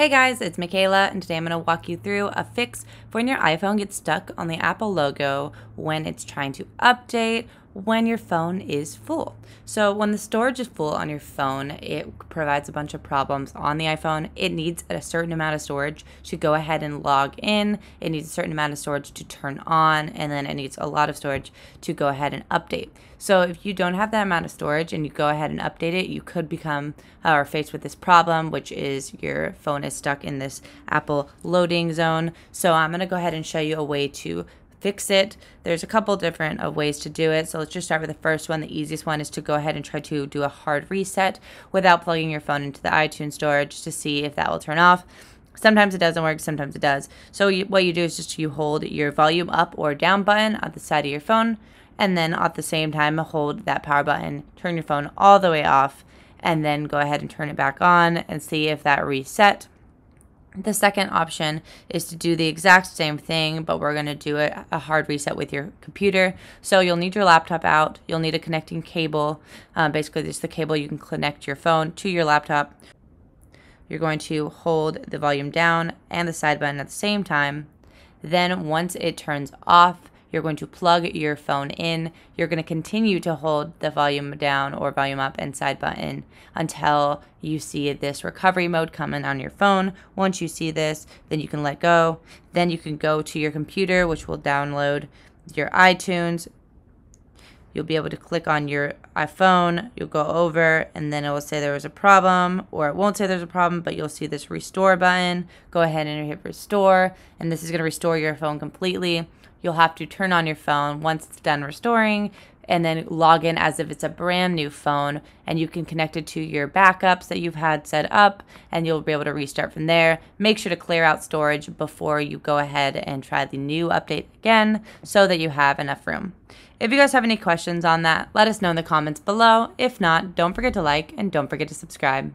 Hey guys, it's Michaela, and today I'm going to walk you through a fix for when your iPhone gets stuck on the Apple logo when it's trying to update when your phone is full. So, when the storage is full on your phone, it provides a bunch of problems on the iPhone. It needs a certain amount of storage to go ahead and log in, it needs a certain amount of storage to turn on, and then it needs a lot of storage to go ahead and update. So, if you don't have that amount of storage and you go ahead and update it, you could become uh, or faced with this problem, which is your phone is stuck in this Apple loading zone. So, I'm going to go ahead and show you a way to fix it. There's a couple different of ways to do it. So let's just start with the first one. The easiest one is to go ahead and try to do a hard reset without plugging your phone into the iTunes store just to see if that will turn off. Sometimes it doesn't work, sometimes it does. So you, what you do is just you hold your volume up or down button at the side of your phone and then at the same time hold that power button, turn your phone all the way off and then go ahead and turn it back on and see if that reset. The second option is to do the exact same thing, but we're going to do it a hard reset with your computer. So you'll need your laptop out. You'll need a connecting cable. Uh, basically, this is the cable you can connect your phone to your laptop. You're going to hold the volume down and the side button at the same time. Then once it turns off, you're going to plug your phone in. You're going to continue to hold the volume down or volume up and side button until you see this recovery mode coming on your phone. Once you see this, then you can let go. Then you can go to your computer, which will download your iTunes. You'll be able to click on your iPhone, you'll go over, and then it will say there was a problem, or it won't say there's a problem, but you'll see this restore button. Go ahead and hit restore, and this is going to restore your phone completely you'll have to turn on your phone once it's done restoring and then log in as if it's a brand new phone and you can connect it to your backups that you've had set up and you'll be able to restart from there. Make sure to clear out storage before you go ahead and try the new update again so that you have enough room. If you guys have any questions on that, let us know in the comments below. If not, don't forget to like and don't forget to subscribe.